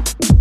you